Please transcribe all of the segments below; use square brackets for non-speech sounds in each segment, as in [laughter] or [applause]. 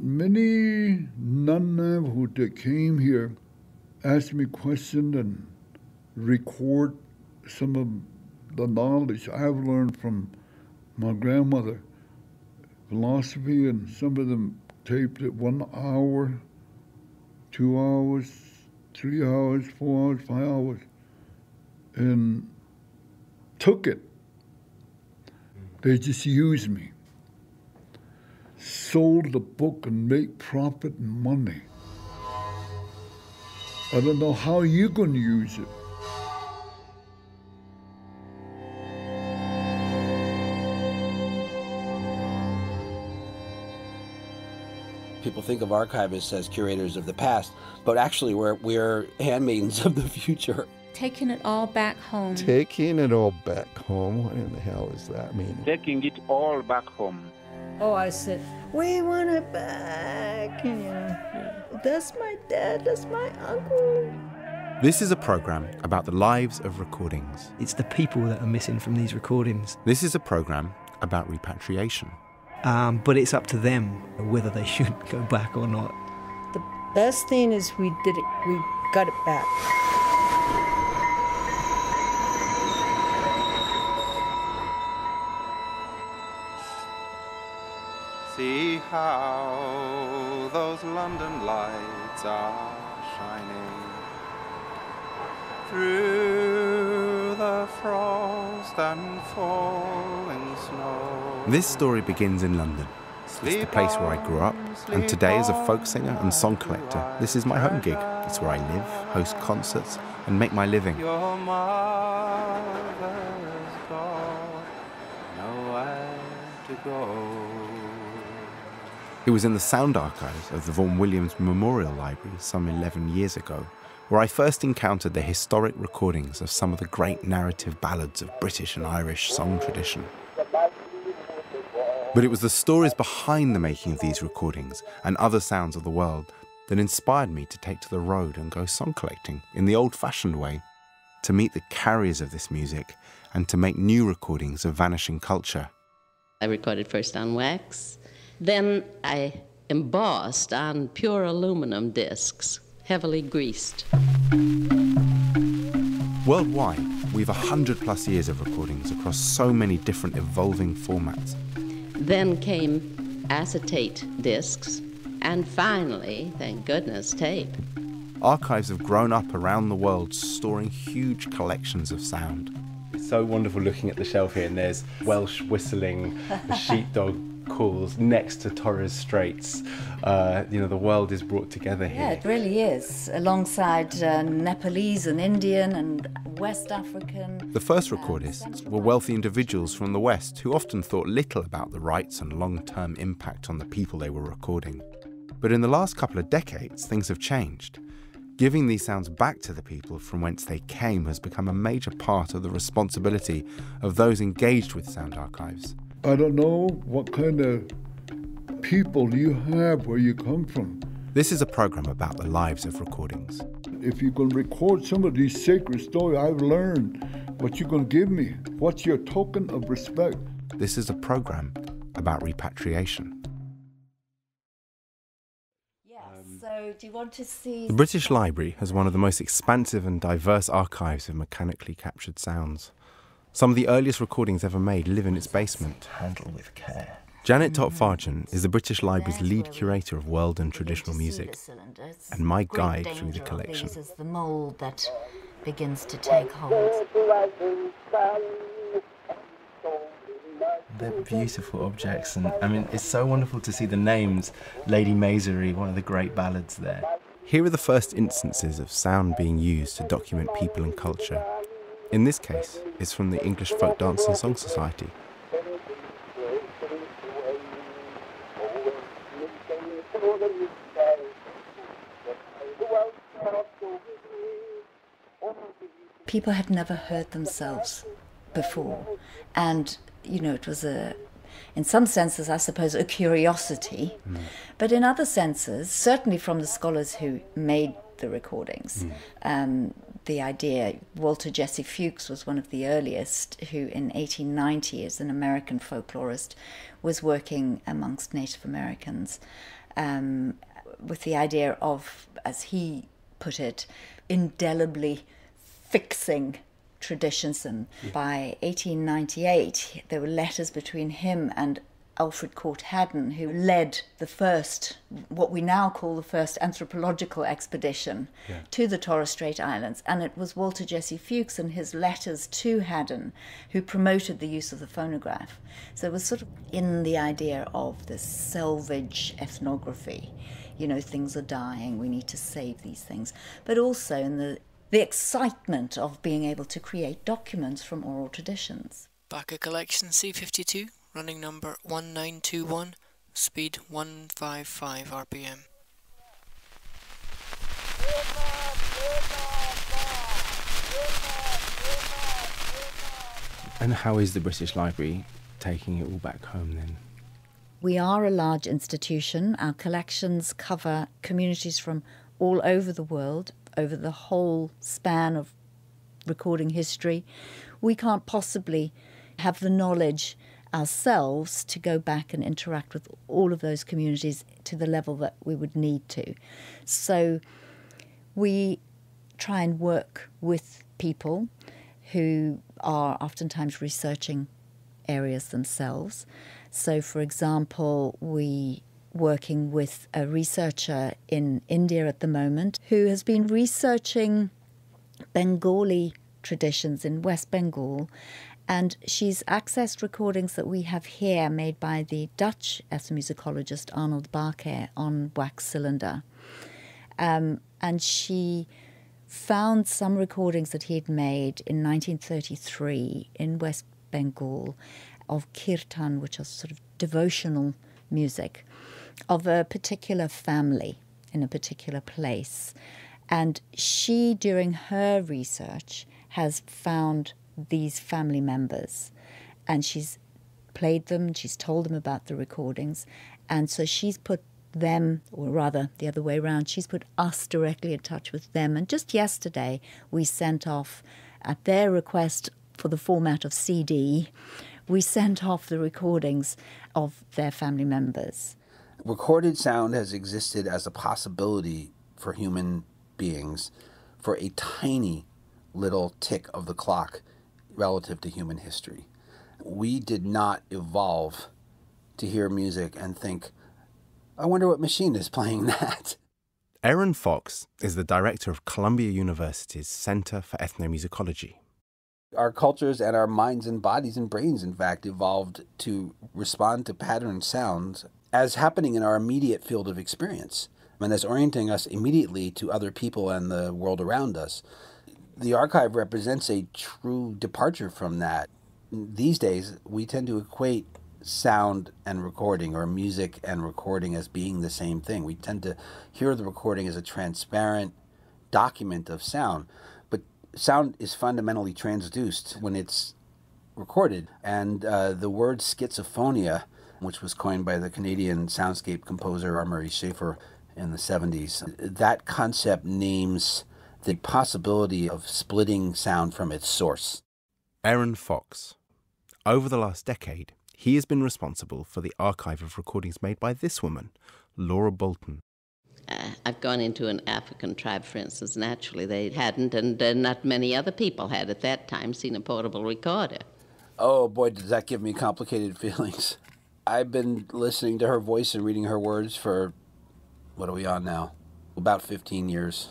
Many non who came here asked me questions and record some of the knowledge I've learned from my grandmother. Philosophy, and some of them taped it one hour, two hours, three hours, four hours, five hours, and took it. They just used me. Sold the book and make profit and money. I don't know how you're going to use it. People think of archivists as curators of the past, but actually we're, we're handmaidens of the future. Taking it all back home. Taking it all back home? What in the hell does that mean? Taking it all back home. Oh, I said, we want it back. You know, that's my dad, that's my uncle. This is a program about the lives of recordings. It's the people that are missing from these recordings. This is a program about repatriation. Um, but it's up to them whether they [laughs] should go back or not. The best thing is we did it, we got it back. How those London lights are shining through the frost and falling snow. This story begins in London. It's the place where I grew up, and today, as a folk singer and song collector, this is my home gig. It's where I live, host concerts, and make my living. Your mother's got nowhere to go. It was in the sound archives of the Vaughan Williams Memorial Library some 11 years ago where I first encountered the historic recordings of some of the great narrative ballads of British and Irish song tradition. But it was the stories behind the making of these recordings and other sounds of the world that inspired me to take to the road and go song collecting in the old fashioned way, to meet the carriers of this music and to make new recordings of vanishing culture. I recorded first on wax, then I embossed on pure aluminum discs, heavily greased. Worldwide, we have 100 plus years of recordings across so many different evolving formats. Then came acetate discs, and finally, thank goodness, tape. Archives have grown up around the world storing huge collections of sound. It's so wonderful looking at the shelf here, and there's Welsh whistling, the [laughs] sheepdog calls next to Torres Straits. Uh, you know, the world is brought together here. Yeah, it really is, alongside uh, Nepalese and Indian and West African. The first recordists were wealthy individuals from the West who often thought little about the rights and long term impact on the people they were recording. But in the last couple of decades, things have changed. Giving these sounds back to the people from whence they came has become a major part of the responsibility of those engaged with sound archives. I don't know what kind of people you have where you come from. This is a program about the lives of recordings. If you can record some of these sacred stories I've learned, what you're going to give me, what's your token of respect? This is a program about repatriation. So, do you want to see? The British Library has one of the most expansive and diverse archives of mechanically captured sounds. Some of the earliest recordings ever made live in its basement. Handle with care. Janet Topp Fargion is the British Library's lead curator of world and traditional music, and my guide through the collection. This is the mold that begins to take hold. They're beautiful objects, and I mean, it's so wonderful to see the names Lady Maisry, one of the great ballads there. Here are the first instances of sound being used to document people and culture. In this case, it's from the English Folk Dance and Song Society. People had never heard themselves before, and you know, it was a, in some senses, I suppose, a curiosity, mm. but in other senses, certainly from the scholars who made the recordings, mm. um, the idea, Walter Jesse Fewkes was one of the earliest who, in 1890, as an American folklorist, was working amongst Native Americans. um, with the idea of, as he put it, indelibly fixing traditions. And by 1898, there were letters between him and Alfred Court Haddon, who led the first, what we now call the first anthropological expedition Yeah. to the Torres Strait Islands. And it was Walter Jesse Fewkes and his letters to Haddon who promoted the use of the phonograph. So it was sort of in the idea of this salvage ethnography. You know, things are dying, we need to save these things. But also in the, the excitement of being able to create documents from oral traditions. Baca Collection C52, running number 1921, speed 155 RPM. And how is the British Library taking it all back home then? We are a large institution. Our collections cover communities from all over the world, over the whole span of recording history. We can't possibly have the knowledge ourselves to go back and interact with all of those communities to the level that we would need to. So we try and work with people who are oftentimes researching areas themselves. So, for example, we working with a researcher in India at the moment who has been researching Bengali traditions in West Bengal. And she's accessed recordings that we have here made by the Dutch ethnomusicologist Arnold Bake on wax cylinder. Um, and she found some recordings that he'd made in 1933 in West Bengal of kirtan, which are sort of devotional music, of a particular family in a particular place. And she, during her research, has found these family members and she's played them, she's told them about the recordings. And so she's put them, or rather the other way around, she's put us directly in touch with them. And just yesterday, we sent off, at their request for the format of CD, we sent off the recordings of their family members. Recorded sound has existed as a possibility for human beings for a tiny little tick of the clock relative to human history. We did not evolve to hear music and think, I wonder what machine is playing [laughs] that. Aaron Fox is the director of Columbia University's Center for Ethnomusicology. Our cultures and our minds and bodies and brains, in fact, evolved to respond to pattern sounds as happening in our immediate field of experience and as orienting us immediately to other people and the world around us. The archive represents a true departure from that. These days, we tend to equate sound and recording or music and recording as being the same thing. We tend to hear the recording as a transparent document of sound, but sound is fundamentally transduced when it's recorded. And uh, the word schizophonia, which was coined by the Canadian soundscape composer Murray Schafer in the 70s, that concept names the possibility of splitting sound from its source. Aaron Fox. Over the last decade, he has been responsible for the archive of recordings made by this woman, Laura Boulton. Uh, I've gone into an African tribe, for instance. Naturally, they hadn't, and uh, not many other people had at that time seen a portable recorder. Oh boy, does that give me complicated [laughs] feelings. I've been listening to her voice and reading her words for, what are we on now? About 15 years.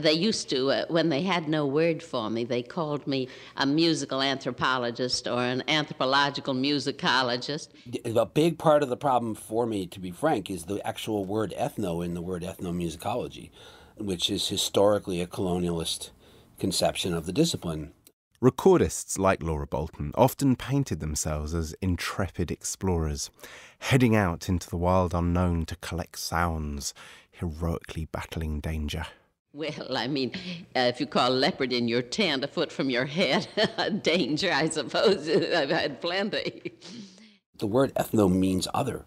They used to, uh, when they had no word for me, they called me a musical anthropologist or an anthropological musicologist. A big part of the problem for me, to be frank, is the actual word ethno in the word ethnomusicology, which is historically a colonialist conception of the discipline. Recordists like Laura Boulton often painted themselves as intrepid explorers, heading out into the wild unknown to collect sounds, heroically battling danger. Well, I mean, uh, if you call a leopard in your tent a foot from your head, [laughs] danger, I suppose. [laughs] I've had plenty. The word ethno means other,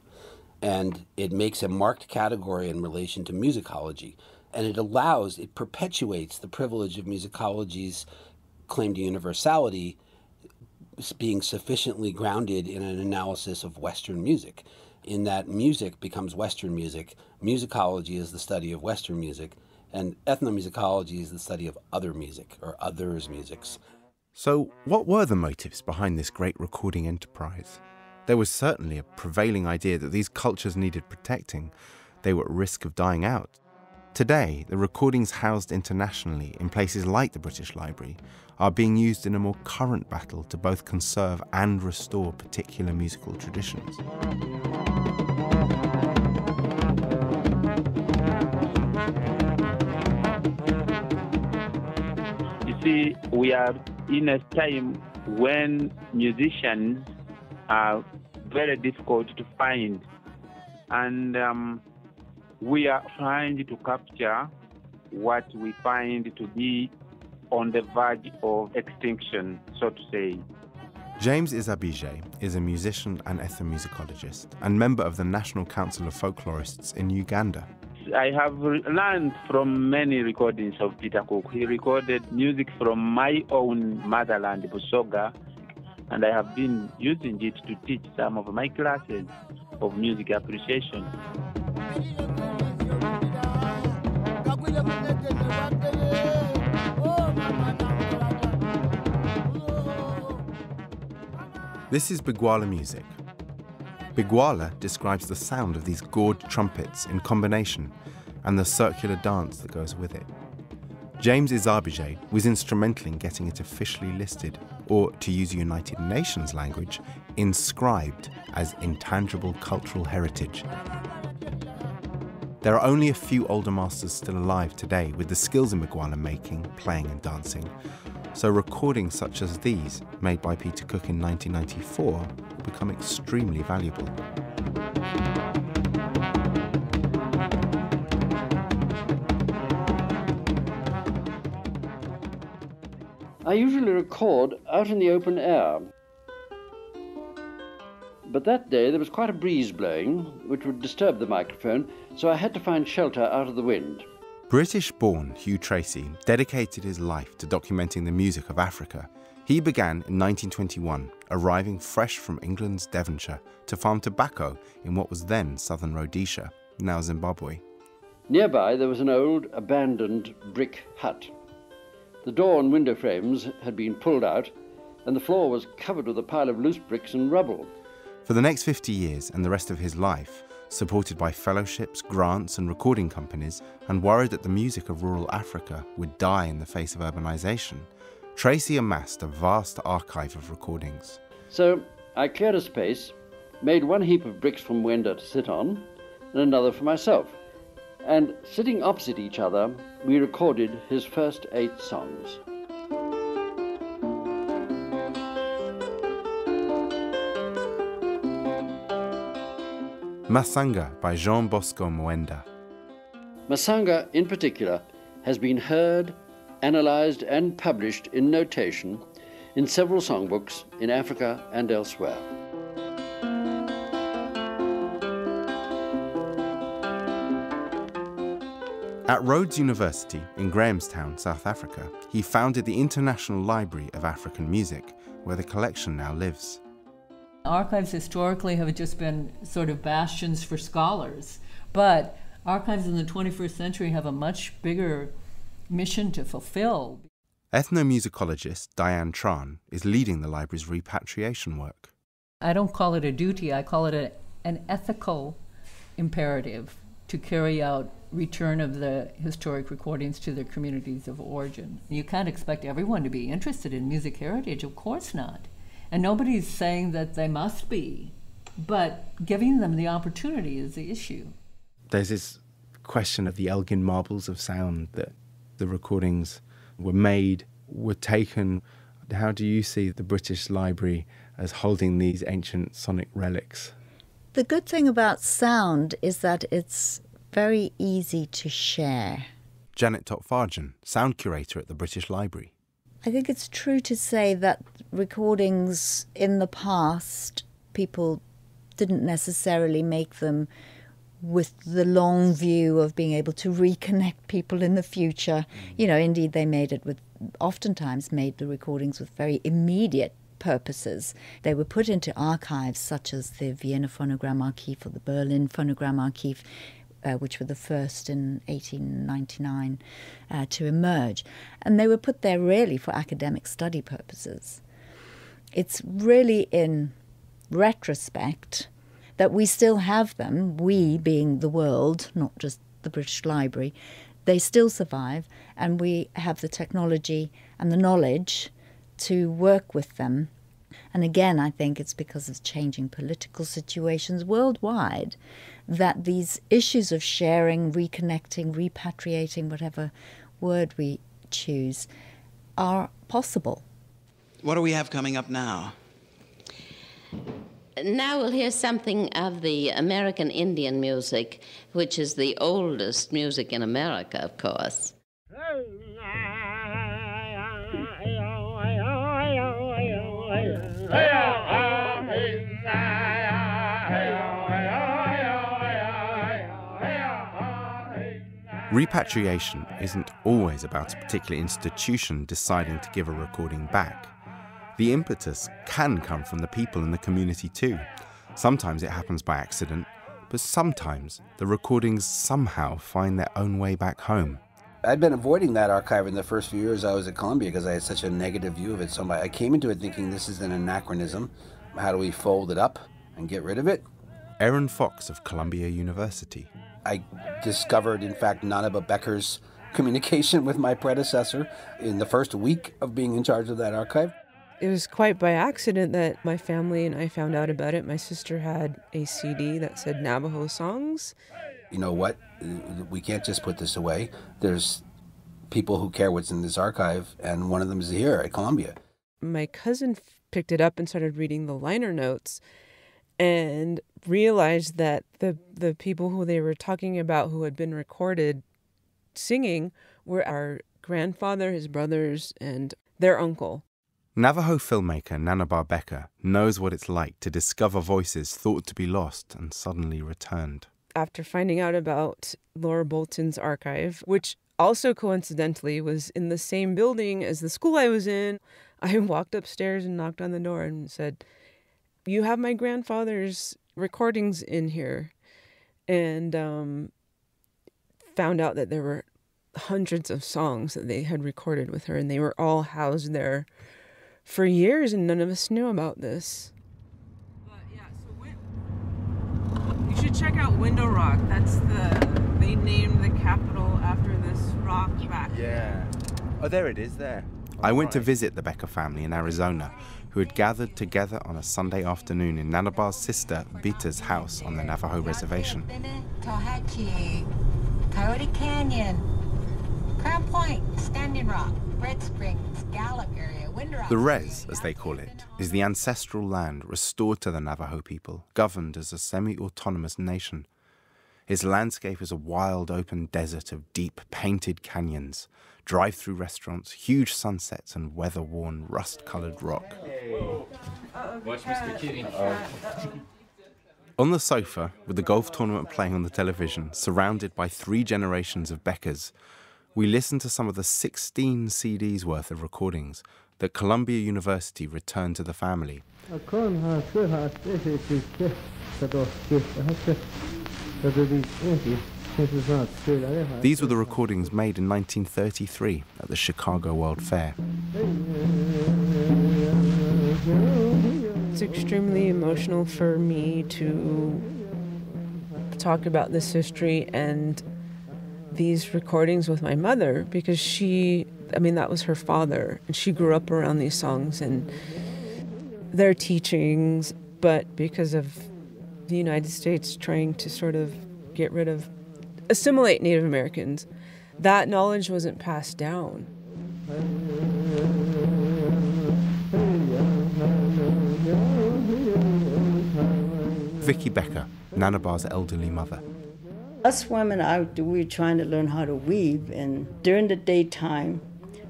and it makes a marked category in relation to musicology. And it allows, it perpetuates the privilege of musicology's claim to universality being sufficiently grounded in an analysis of Western music. in that music becomes Western music, musicology is the study of Western music, and ethnomusicology is the study of other music or others' musics. So, what were the motives behind this great recording enterprise? There was certainly a prevailing idea that these cultures needed protecting, they were at risk of dying out. Today, the recordings housed internationally in places like the British Library are being used in a more current battle to both conserve and restore particular musical traditions. See, we are in a time when musicians are very difficult to find, and um, we are trying to capture what we find to be on the verge of extinction, so to say. James Isabirye is a musician and ethnomusicologist and member of the National Council of Folklorists in Uganda. I have learned from many recordings of Peter Cooke. He recorded music from my own motherland, Busoga, and I have been using it to teach some of my classes of music appreciation. This is Bigwala music. Bigwala describes the sound of these gourd trumpets in combination and the circular dance that goes with it. James Isabirye was instrumental in getting it officially listed, or to use United Nations language, inscribed as intangible cultural heritage. There are only a few older masters still alive today with the skills in Bigwala making, playing, and dancing, so recordings such as these, made by Peter Cooke in 1994, become extremely valuable. I usually record out in the open air. But that day there was quite a breeze blowing, which would disturb the microphone, so I had to find shelter out of the wind. British born Hugh Tracey dedicated his life to documenting the music of Africa. He began in 1921, arriving fresh from England's Devonshire to farm tobacco in what was then southern Rhodesia, now Zimbabwe. Nearby there was an old, abandoned brick hut. The door and window frames had been pulled out, and the floor was covered with a pile of loose bricks and rubble. For the next 50 years and the rest of his life, supported by fellowships, grants, and recording companies, and worried that the music of rural Africa would die in the face of urbanization, Tracey amassed a vast archive of recordings. So I cleared a space, made one heap of bricks from Mwenda to sit on, and another for myself. And sitting opposite each other, we recorded his first eight songs. Masanga by Jean Bosco Mwenda. Masanga, in particular, has been heard, analysed, and published in notation in several songbooks in Africa and elsewhere. At Rhodes University in Grahamstown, South Africa, he founded the International Library of African Music, where the collection now lives. Archives historically have just been sort of bastions for scholars, but archives in the 21st century have a much bigger mission to fulfill. Ethnomusicologist Diane Thram is leading the library's repatriation work. I don't call it a duty, I call it a, an ethical imperative to carry out return of the historic recordings to their communities of origin. You can't expect everyone to be interested in music heritage, of course not. And nobody's saying that they must be, but giving them the opportunity is the issue. There's this question of the Elgin marbles of sound that the recordings were made, were taken. How do you see the British Library as holding these ancient sonic relics? The good thing about sound is that it's very easy to share. Janet Topp Fargion, sound curator at the British Library. I think it's true to say that recordings in the past, people didn't necessarily make them with the long view of being able to reconnect people in the future. Mm. You know, indeed, they made it with, oftentimes made the recordings with very immediate purposes. They were put into archives such as the Vienna Phonogram Archive or the Berlin Phonogram Archive, uh, which were the first in 1899 uh, to emerge. And they were put there really for academic study purposes. It's really in retrospect that we still have them, we being the world, not just the British Library, they still survive, and we have the technology and the knowledge to work with them. And again, I think it's because of changing political situations worldwide that these issues of sharing, reconnecting, repatriating, whatever word we choose, are possible. What do we have coming up now? Now we'll hear something of the American Indian music, which is the oldest music in America, of course. Repatriation isn't always about a particular institution deciding to give a recording back. The impetus can come from the people in the community too. Sometimes it happens by accident, but sometimes the recordings somehow find their own way back home. I'd been avoiding that archive in the first few years I was at Columbia because I had such a negative view of it. So I came into it thinking this is an anachronism. How do we fold it up and get rid of it? Aaron Fox of Columbia University. I discovered, in fact, Nanobah Becker's [laughs] communication with my predecessor in the first week of being in charge of that archive. It was quite by accident that my family and I found out about it. My sister had a CD that said Navajo songs. You know what? We can't just put this away. There's people who care what's in this archive, and one of them is here at Columbia. My cousin picked it up and started reading the liner notes and realized that the the people who they were talking about who had been recorded singing were our grandfather, his brothers, and their uncle. Navajo filmmaker Nanobah Becker knows what it's like to discover voices thought to be lost and suddenly returned. After finding out about Laura Boulton's archive, which also coincidentally was in the same building as the school I was in, I [laughs] walked upstairs and knocked on the door and said, you have my grandfather's recordings in here. And um, found out that there were hundreds of songs that they had recorded with her and they were all housed there for years and none of us knew about this. But yeah, so you should check out window rock. That's the they named the capital after this rock back yeah. Oh there it is there. I went to visit the Becker family in Arizona, who had gathered together on a Sunday afternoon in Nanobah's sister Vita's house on the Navajo reservation. Coyote Canyon, Crown Point, Standing Rock, Red Springs, Gallup area, The Res, as they call it, is the ancestral land restored to the Navajo people, governed as a semi autonomous nation. Its landscape is a wild open desert of deep painted canyons, drive through restaurants, huge sunsets, and weather worn, rust colored rock. Watch Mr. Kitty. On the sofa, with the golf tournament playing on the television, surrounded by three generations of Beckers, we listen to some of the 16 CDs worth of recordings that Columbia University returned to the family. These were the recordings made in 1933 at the Chicago World Fair. It's extremely emotional for me to talk about this history and these recordings with my mother because she, I mean, that was her father, and she grew up around these songs and their teachings, but because of the United States trying to sort of get rid of, assimilate Native Americans, that knowledge wasn't passed down. Vicky Becker, Nanobah's elderly mother. Us women out, we were trying to learn how to weave, and during the daytime,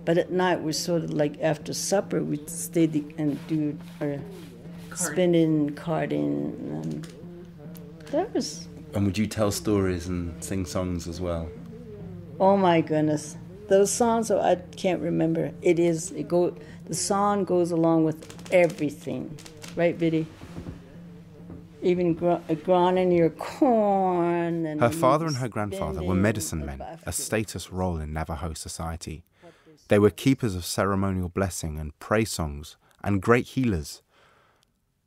but at night we're sort of like after supper, we'd stay and do our spinning, carding, and that was And would you tell stories and sing songs as well? Oh my goodness. those songs, oh, I can't remember. It is, it go, the song goes along with everything. Right, Biddy? Even gr- uh, grinding your corn. And Her father and her grandfather were medicine men, a status role in Navajo society. They were keepers of ceremonial blessing and praise songs, and great healers.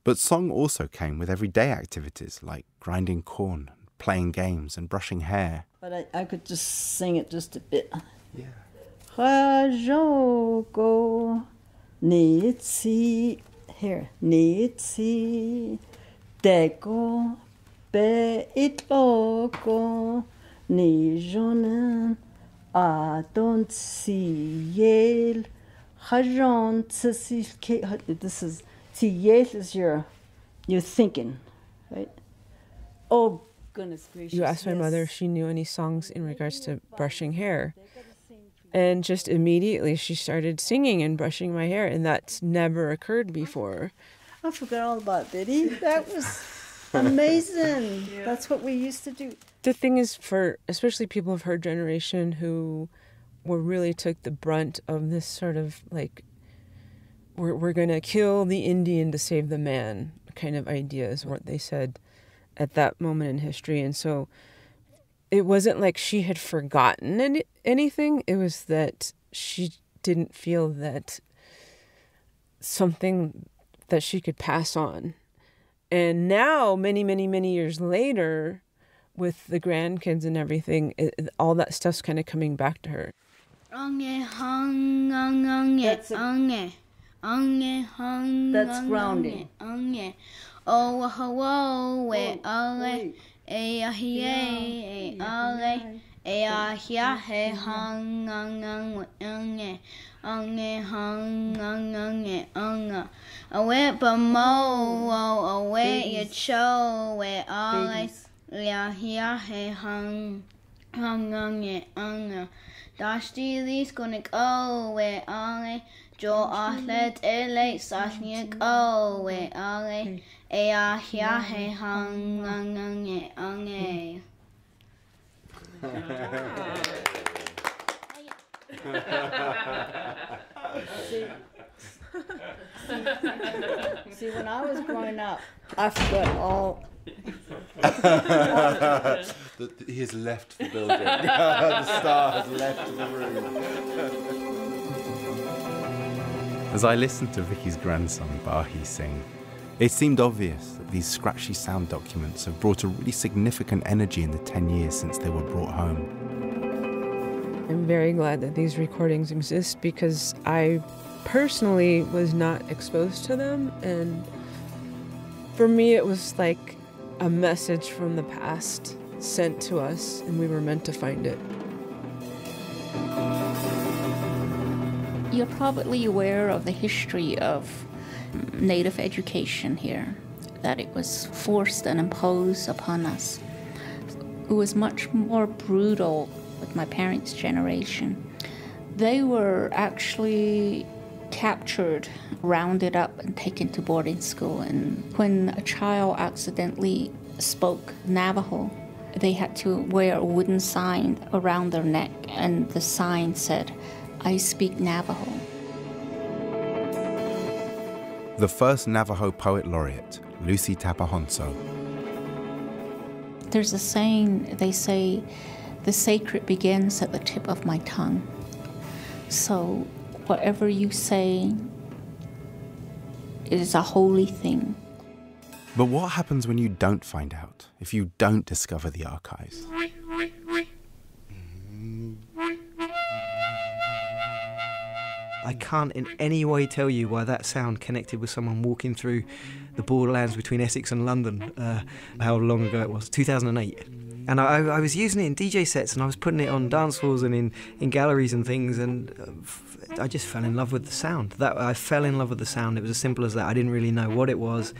But song also came with everyday activities like grinding corn, playing games, and brushing hair. But I, I could just sing it just a bit. Yeah. Hajoko nitsi here nitsi deko be itloko ni jonen adon tsiel hajon tsil this is tsiel is your you're thinking right oh goodness gracious You asked my yes. mother if she knew any songs in regards to brushing hair. And just immediately she started singing and brushing my hair, and that's never occurred before. I forgot all about Biddy. That was amazing. [laughs] That's what we used to do. The thing is, for especially people of her generation who were really took the brunt of this sort of like, we're, we're going to kill the Indian to save the man kind of idea is what they said at that moment in history. And so it wasn't like she had forgotten any, anything, it was that she didn't feel that something that she could pass on. And now, many, many, many years later, with the grandkids and everything, it, it- all that stuff's kind of coming back to her. That's grounding. Oh, whoa, where are yeah, hey, hung, hung, hung, hung, eh, hung, eh, hung, hung, hung, eh, hung, ah. Away, but mo, oh, away, your show, where are eh, yeah, yeah, hey, hung, hung, hung, eh, hung, ah. Dash Steely's gonna go, where are Joe Atlet, Elate, Sashnia, go, where are eh, eh, ah, yeah, hey, hung, hung, hung, eh, eh. See, see, when I was growing up, I forgot all. he has left the building. [laughs] the star has left the room. As I listened to Vicky's grandson Bahi sing, it seemed obvious that these scratchy sound documents have brought a really significant energy in the 10 years since they were brought home. I'm very glad that these recordings exist because I personally was not exposed to them. And for me, it was like a message from the past sent to us, and we were meant to find it. You're probably aware of the history of Native education here, that it was forced and imposed upon us. It was much more brutal with my parents' generation. They were actually captured, rounded up, and taken to boarding school. And when a child accidentally spoke Navajo, they had to wear a wooden sign around their neck, and the sign said, I speak Navajo. The first Navajo poet laureate, Luci Tapahonso. There's a saying, they say, the sacred begins at the tip of my tongue. So, whatever you say is a holy thing. But what happens when you don't find out, if you don't discover the archives? I can't in any way tell you why that sound connected with someone walking through the borderlands between Essex and London. Uh, how long ago it was? 2008. And I, I was using it in DJ sets and I was putting it on dance floors and in, in galleries and things. And I just fell in love with the sound. That I fell in love with the sound. It was as simple as that. I didn't really know what it was.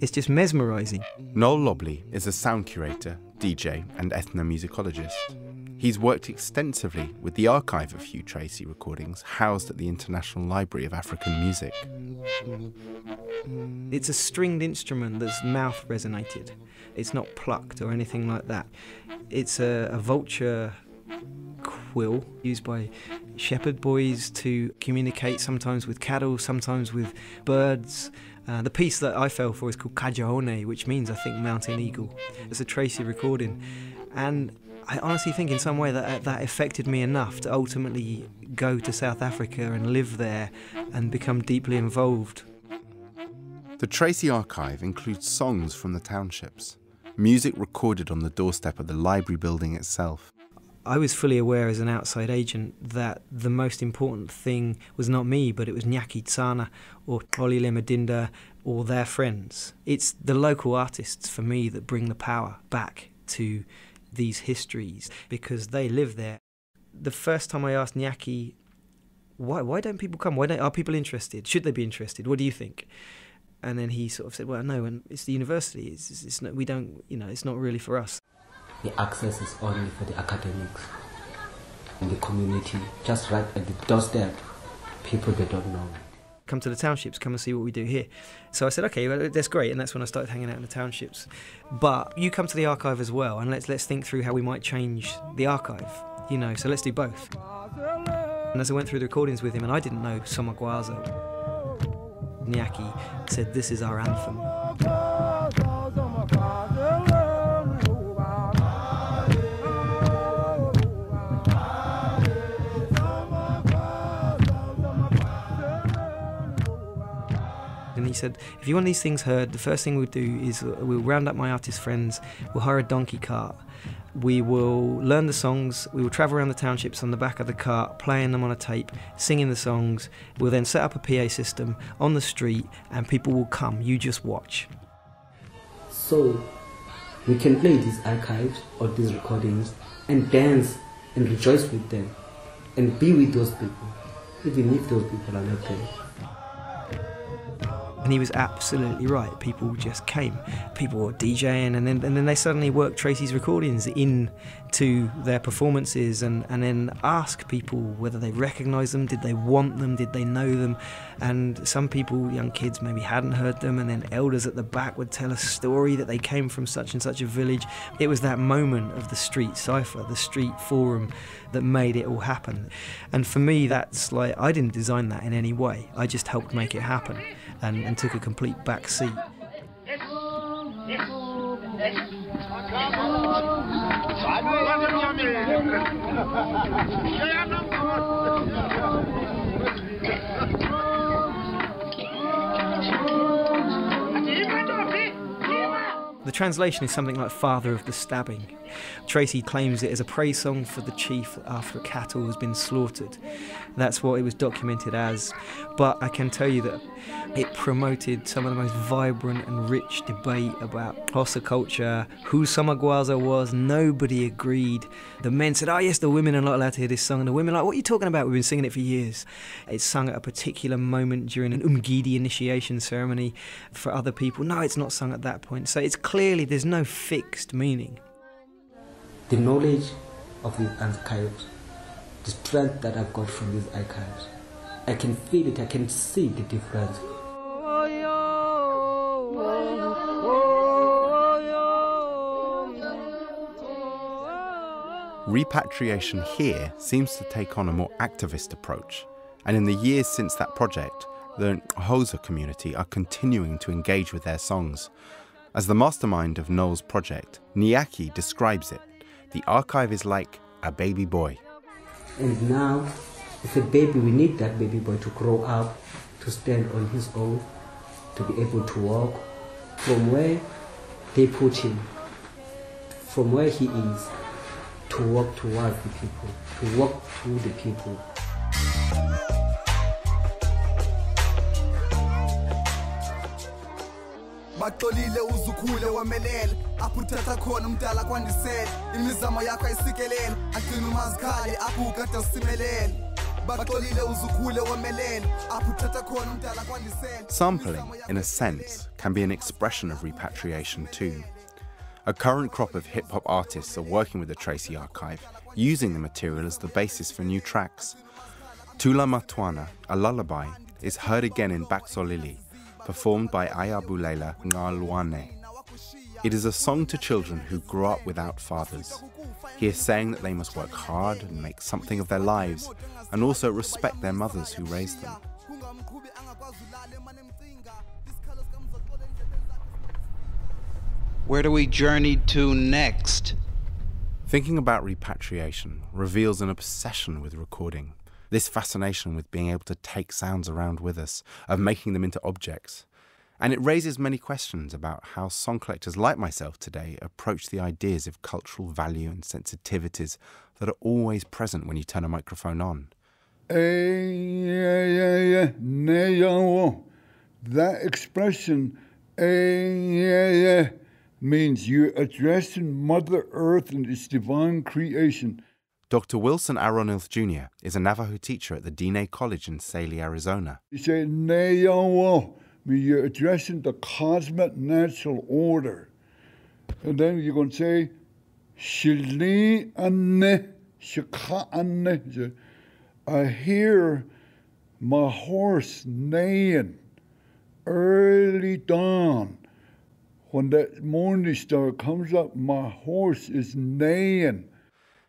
It's just mesmerizing. Noel Lobley is a sound curator, DJ, and ethnomusicologist. He's worked extensively with the archive of Hugh Tracey recordings housed at the International Library of African Music. It's a stringed instrument that's mouth resonated. It's not plucked or anything like that. It's a, a vulture quill used by shepherd boys to communicate sometimes with cattle, sometimes with birds. Uh, the piece that I fell for is called Kajaone, which means, I think, mountain eagle. It's a Tracey recording. And I honestly think in some way that uh, that affected me enough to ultimately go to South Africa and live there and become deeply involved. The Tracey archive includes songs from the townships, music recorded on the doorstep of the library building itself. I was fully aware as an outside agent that the most important thing was not me, but it was Nyaki Tsana or Xolile Madinda or their friends. It's the local artists for me that bring the power back to these histories because they live there. The first time I asked Nyaki, why, why don't people come? Why don't, are people interested? Should they be interested? What do you think? And then he sort of said, well, no, and it's the university. It's, it's, it's not, we don't, you know, it's not really for us. The access is only for the academics and the community, just right at the doorstep. People they don't know. Come to the townships, come and see what we do here. So I said, okay, well, that's great, and that's when I started hanging out in the townships. But you come to the archive as well, and let's let's think through how we might change the archive. You know, so let's do both. And as I went through the recordings with him, and I didn't know Somagwaza, Nyaki said, "This is our anthem." He said, if you want these things heard, the first thing we'll do is uh, we'll round up my artist friends, we'll hire a donkey cart, we will learn the songs, we will travel around the townships on the back of the cart, playing them on a tape, singing the songs. We'll then set up a PA system on the street, and people will come. You just watch. So we can play these archives or these recordings and dance and rejoice with them and be with those people, even if those people are not there. And he was absolutely right. People just came. People were DJing, and then and then they suddenly worked Tracey's recordings into their performances, and and then ask people whether they recognise them, did they want them, did they know them, and some people, young kids, maybe hadn't heard them, and then elders at the back would tell a story that they came from such and such a village. It was that moment of the street cipher, the street forum, that made it all happen. And for me, that's like I didn't design that in any way. I just helped make it happen and, and took a complete back seat. The translation is something like Father of the Stabbing. Tracey claims it as a praise song for the chief after cattle has been slaughtered. That's what it was documented as. But I can tell you that it promoted some of the most vibrant and rich debate about Xhosa culture, who Somagwaza was. Nobody agreed. The men said, oh yes, the women are not allowed to hear this song. And the women are like, what are you talking about? We've been singing it for years. It's sung at a particular moment during an Umgidi initiation ceremony for other people. No, it's not sung at that point. So it's clearly, there's no fixed meaning. The knowledge of these archives, the strength that I've got from these archives, I can feel it, I can see the difference. Repatriation here seems to take on a more activist approach, and in the years since that project, the Xhosa community are continuing to engage with their songs. As the mastermind of Noel's project, Nyaki describes it. The archive is like a baby boy. And now, as a baby, we need that baby boy to grow up, to stand on his own, to be able to walk from where they put him, from where he is, to walk towards the people, to walk through the people. baxolile uzukhule apho khona umdala kwandisele imizamo yakho ayisikelela agcina umazikhali apho Sampling, in a sense, can be an expression of repatriation too. A current crop of hip hop artists are working with the Tracey archive, using the material as the basis for new tracks. Tula Matwana, a lullaby, is heard again in Baxolili, performed by Ayabulela Ngalwane. It is a song to children who grew up without fathers. He is saying that they must work hard and make something of their lives, and also respect their mothers who raised them. Where do we journey to next? Thinking about repatriation reveals an obsession with recording. This fascination with being able to take sounds around with us, of making them into objects. And it raises many questions about how song collectors like myself today approach the ideas of cultural value and sensitivities that are always present when you turn a microphone on. That expression, means you're addressing Mother Earth and its divine creation. Dr. Wilson Aronilth Jr. is a Navajo teacher at the Dine College in Tsaile, Arizona. You say Neyawo, mean you're addressing the cosmic natural order. And then you're going to say Shili Anne, Shaka Anne. I hear my horse neighing early dawn. When that morning star comes up, my horse is neighing.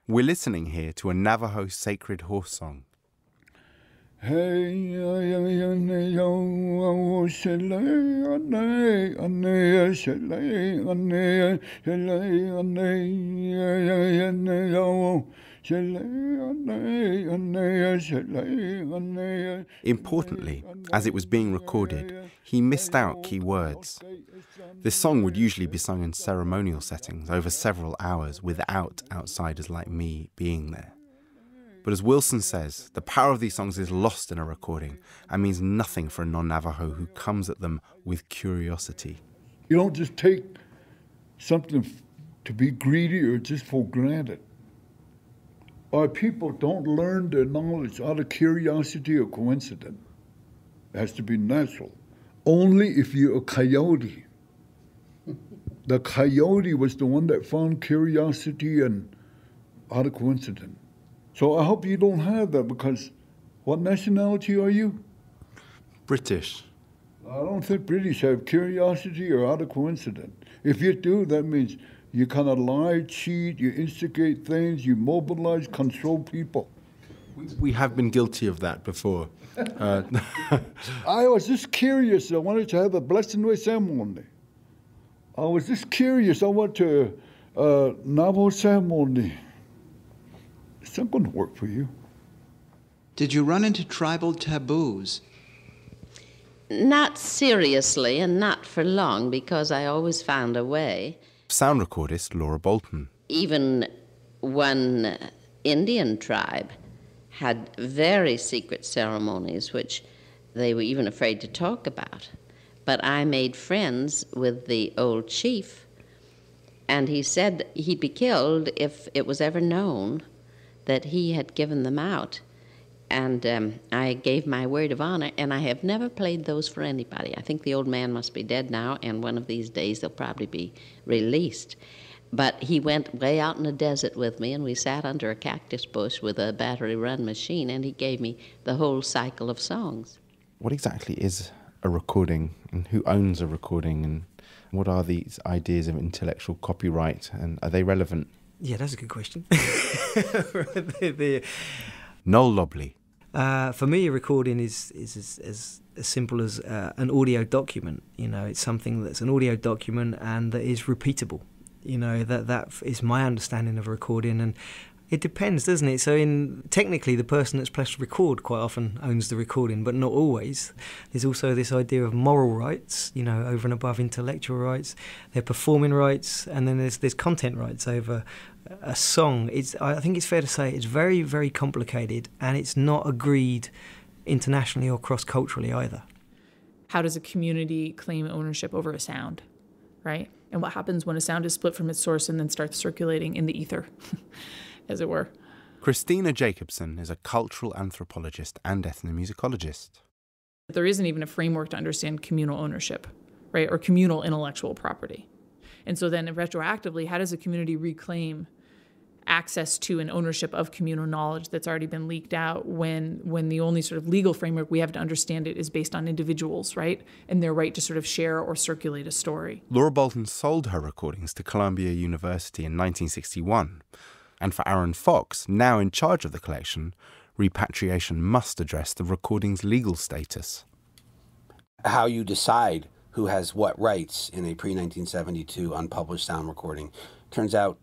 We're listening here to a Navajo sacred horse song. Importantly, as it was being recorded, he missed out key words. This song would usually be sung in ceremonial settings over several hours without outsiders like me being there. But as Wilson says, the power of these songs is lost in a recording and means nothing for a non Navajo who comes at them with curiosity. You don't just take something to be greedy or just for granted. Our people don't learn their knowledge out of curiosity or coincidence. It has to be natural. Only if you're a coyote. [laughs] The coyote was the one that found curiosity and out of coincidence. So I hope you don't have that because what nationality are you? British. I don't think British have curiosity or out of coincidence. If you do, that means you kind of lie, cheat, you instigate things, you mobilize, control people. We have been guilty of that before. Uh, [laughs] I was just curious. I wanted to have a blessing with ceremony. I was just curious. I went to uh, Navajo ceremony. It's not going to work for you. Did you run into tribal taboos? Not seriously and not for long because I always found a way. Sound recordist Laura Boulton. Even one Indian tribe had very secret ceremonies which they were even afraid to talk about. But I made friends with the old chief, and he said he'd be killed if it was ever known that he had given them out. And um, I gave my word of honor, and I have never played those for anybody. I think the old man must be dead now, and one of these days they'll probably be released. But he went way out in the desert with me, and we sat under a cactus bush with a battery run machine, and he gave me the whole cycle of songs. What exactly is a recording, and who owns a recording, and what are these ideas of intellectual copyright, and are they relevant? Yeah, that's a good question. [laughs] the, the, Noel Lobley. Uh, for me, a recording is is as, simple as uh, an audio document. You know, it's something that's an audio document and that is repeatable. You know, that that is my understanding of a recording, and it depends, doesn't it? So, in technically, the person that's pressed record quite often owns the recording, but not always. There's also this idea of moral rights, you know, over and above intellectual rights. There are performing rights, and then there's there's content rights over a song. It's I think it's fair to say it's very very complicated, and it's not agreed internationally or cross culturally either. How does a community claim ownership over a sound, right? And what happens when a sound is split from its source and then starts circulating in the ether? [laughs] as it were. Kristina Jacobsen is a cultural anthropologist and ethnomusicologist. There isn't even a framework to understand communal ownership, right, or communal intellectual property. And so then retroactively, how does a community reclaim access to and ownership of communal knowledge that's already been leaked out when when the only sort of legal framework we have to understand it is based on individuals right? And their right to sort of share or circulate a story. Laura Boulton sold her recordings to Columbia University in 1961 and for Aaron Fox now in charge of the collection repatriation must address the recording's legal status. How you decide who has what rights in a pre 1972 unpublished sound recording turns out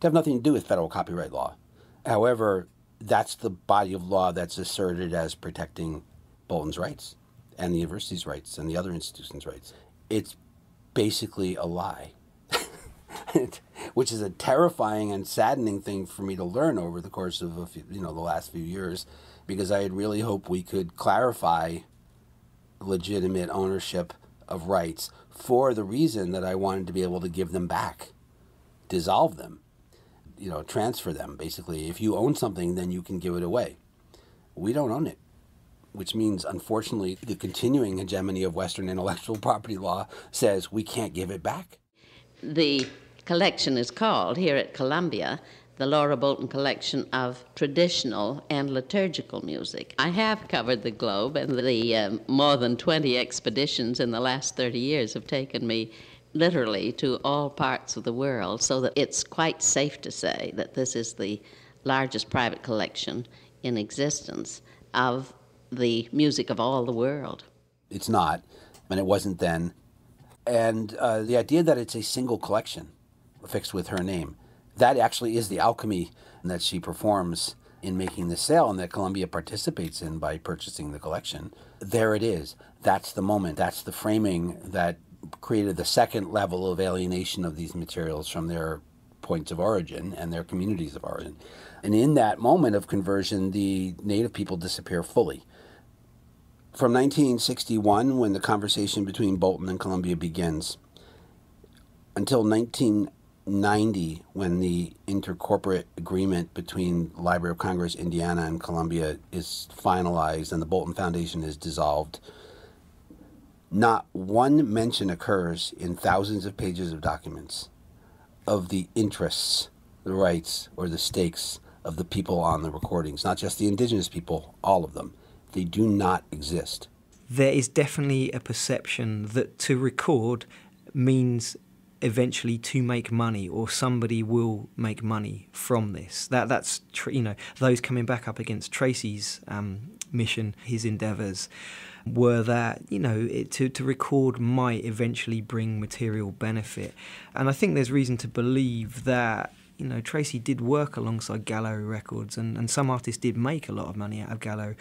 to have nothing to do with federal copyright law. However, that's the body of law that's asserted as protecting Boulton's rights and the university's rights and the other institutions' rights. It's basically a lie, [laughs] which is a terrifying and saddening thing for me to learn over the course of a few, you know the last few years, because I had really hoped we could clarify legitimate ownership of rights for the reason that I wanted to be able to give them back, dissolve them, you know, transfer them. Basically, if you own something, then you can give it away. We don't own it, which means, unfortunately, the continuing hegemony of Western intellectual [laughs] property law says we can't give it back. The collection is called here at Columbia the Laura Boulton collection of traditional and liturgical music. I have covered the globe, and the um, more than 20 expeditions in the last 30 years have taken me literally to all parts of the world, so that it's quite safe to say that this is the largest private collection in existence of the music of all the world. It's not, and it wasn't then. And uh, the idea that it's a single collection fixed with her name that actually is the alchemy that she performs in making the sale and that Columbia participates in by purchasing the collection. There it is. That's the moment. That's the framing that created the second level of alienation of these materials from their points of origin and their communities of origin. And in that moment of conversion, the native people disappear fully. From 1961, when the conversation between Boulton and Columbia begins, until 19 90 when the intercorporate agreement between Library of Congress, Indiana, and Columbia is finalized and the Boulton Foundation is dissolved, not one mention occurs in thousands of pages of documents of the interests, the rights, or the stakes of the people on the recordings, not just the indigenous people, all of them. They do not exist. There is definitely a perception that to record means eventually to make money or somebody will make money from this. That that's you know those coming back up against Tracey's um, mission his endeavors were that you know it, to to record might eventually bring material benefit. And I think there's reason to believe that you know Tracy did work alongside Gallo Records and, and some artists did make a lot of money out of Gallo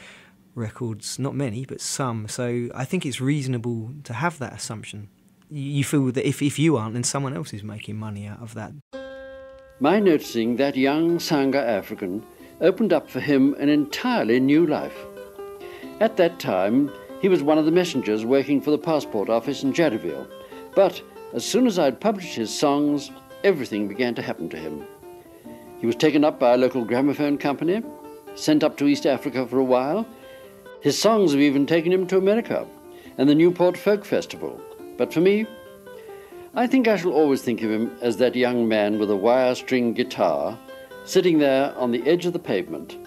records. Not many but some. So I think it's reasonable to have that assumption you feel that if, if you aren't, then someone else is making money out of that. My noticing that young Sangha African opened up for him an entirely new life. At that time, he was one of the messengers working for the passport office in Jadotville. But as soon as I'd published his songs, everything began to happen to him. He was taken up by a local gramophone company, sent up to East Africa for a while. His songs have even taken him to America and the Newport Folk Festival. But for me, I think I shall always think of him as that young man with a wire string guitar sitting there on the edge of the pavement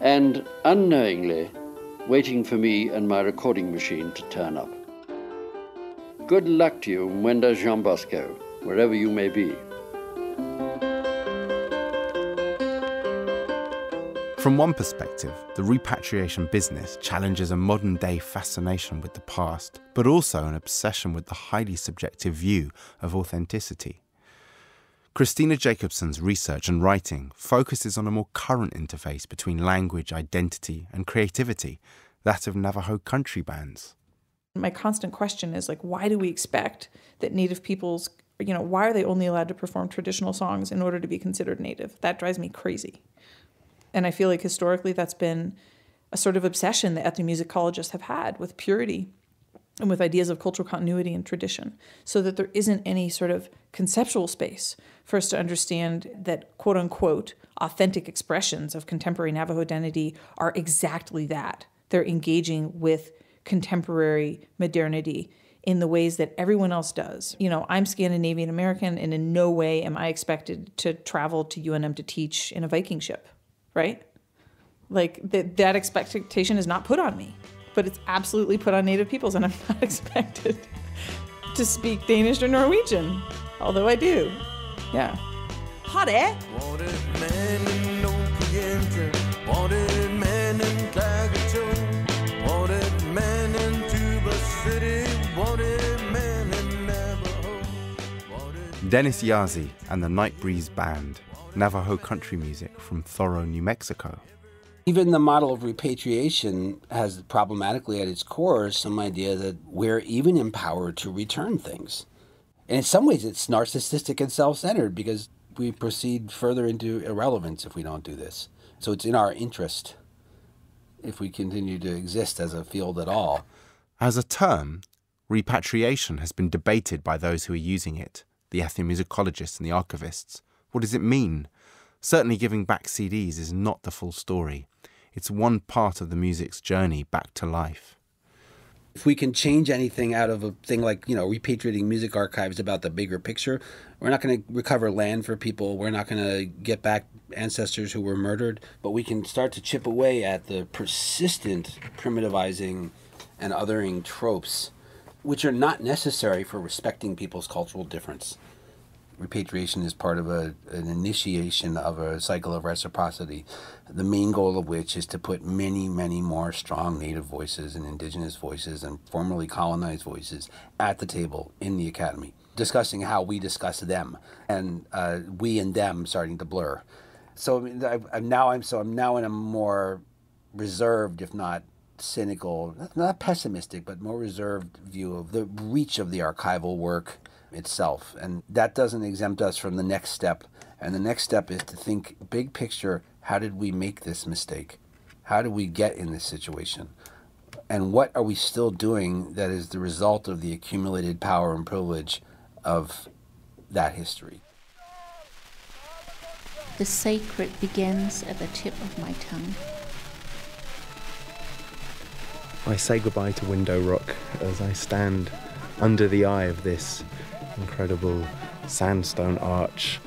and unknowingly waiting for me and my recording machine to turn up. Good luck to you, Mwenda Jean Bosco, wherever you may be. From one perspective, the repatriation business challenges a modern day fascination with the past, but also an obsession with the highly subjective view of authenticity. Kristina Jacobsen's research and writing focuses on a more current interface between language, identity, and creativity, that of Navajo country bands. My constant question is like, why do we expect that Native peoples, you know, why are they only allowed to perform traditional songs in order to be considered Native? That drives me crazy. And I feel like historically that's been a sort of obsession that ethnomusicologists have had with purity and with ideas of cultural continuity and tradition, so that there isn't any sort of conceptual space for us to understand that quote unquote authentic expressions of contemporary Navajo identity are exactly that. They're engaging with contemporary modernity in the ways that everyone else does. You know, I'm Scandinavian American, and in no way am I expected to travel to UNM to teach in a Viking ship, right? Like that, that expectation is not put on me, but it's absolutely put on Native peoples, and I'm [laughs] not expected to speak Danish or Norwegian, although I do. Yeah. Hot eh? Wanted man in Clagacho, wanted man in Tuba City, wanted man in Navajo. Dennis Yazzie and the Night Breeze Band, Navajo country music from Thoreau, New Mexico. Even the model of repatriation has problematically at its core some idea that we're even empowered to return things. And in some ways, it's narcissistic and self centered because we proceed further into irrelevance if we don't do this. So it's in our interest if we continue to exist as a field at all. As a term, repatriation has been debated by those who are using it, the ethnomusicologists and the archivists. What does it mean? Certainly, giving back CDs is not the full story. It's one part of the music's journey back to life. If we can change anything out of a thing like, you know, repatriating music archives about the bigger picture, we're not going to recover land for people. We're not going to get back ancestors who were murdered, but we can start to chip away at the persistent primitivizing and othering tropes, which are not necessary for respecting people's cultural difference. Repatriation is part of a, an initiation of a cycle of reciprocity, the main goal of which is to put many, many more strong Native voices and Indigenous voices and formerly colonized voices at the table in the Academy, discussing how we discuss them and uh, we and them starting to blur. So I, I, now I'm so I'm now in a more reserved, if not cynical, not pessimistic, but more reserved view of the reach of the archival work itself. And that doesn't exempt us from the next step. And the next step is to think big picture how did we make this mistake? How did we get in this situation? And what are we still doing that is the result of the accumulated power and privilege of that history? The sacred begins at the tip of my tongue. I say goodbye to Window Rock as I stand under the eye of this incredible sandstone arch.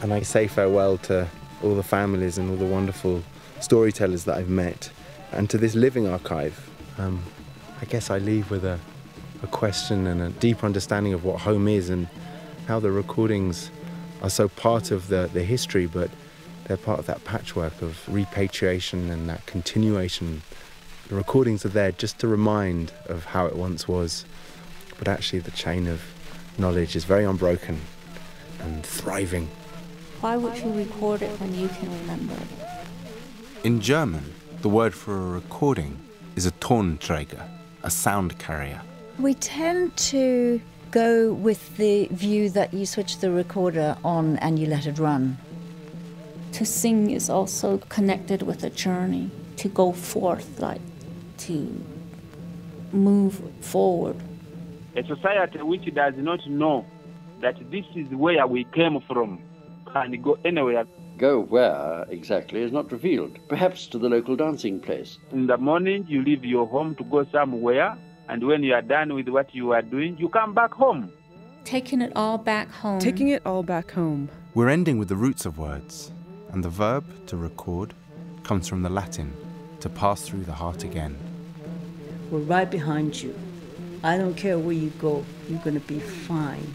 And I say farewell to all the families and all the wonderful storytellers that I've met, and to this living archive. Um, I guess I leave with a, a question and a deep understanding of what home is and how the recordings are so part of the, the history, but they're part of that patchwork of repatriation and that continuation. The recordings are there just to remind of how it once was, but actually the chain of knowledge is very unbroken and thriving. Why would you record it when you can remember it? In German, the word for a recording is a Tonträger, a sound carrier. We tend to go with the view that you switch the recorder on and you let it run. To sing is also connected with a journey, to go forth, like to move forward. A society which does not know that this is where we came from can go anywhere. Go where exactly is not revealed, perhaps to the local dancing place. In the morning, you leave your home to go somewhere, and when you are done with what you are doing, you come back home. Taking it all back home. Taking it all back home. We're ending with the roots of words, and the verb to record comes from the Latin to pass through the heart again. We're right behind you. I don't care where you go, you're going to be fine.